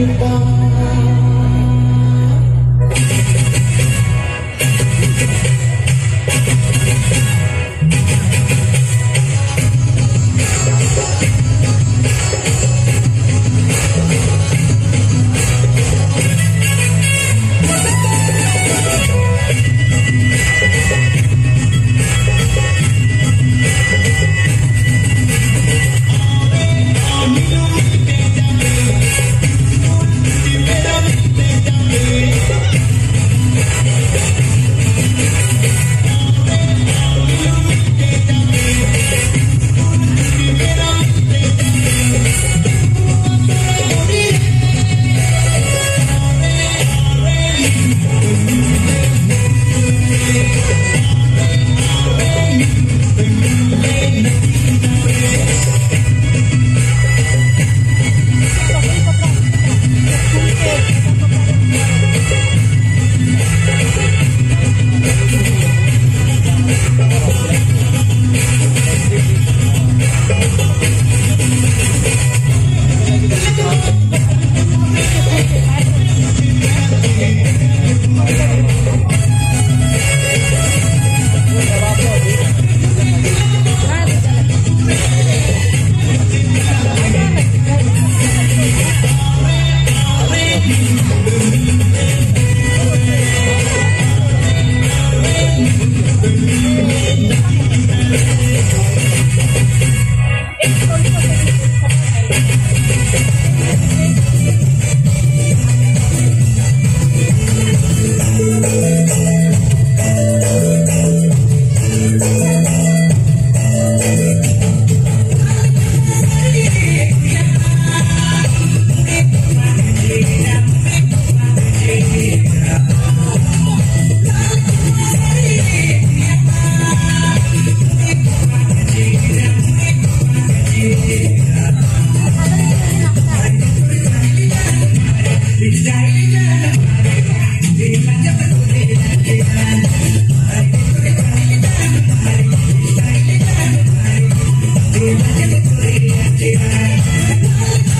拥抱 Yeah. yeah.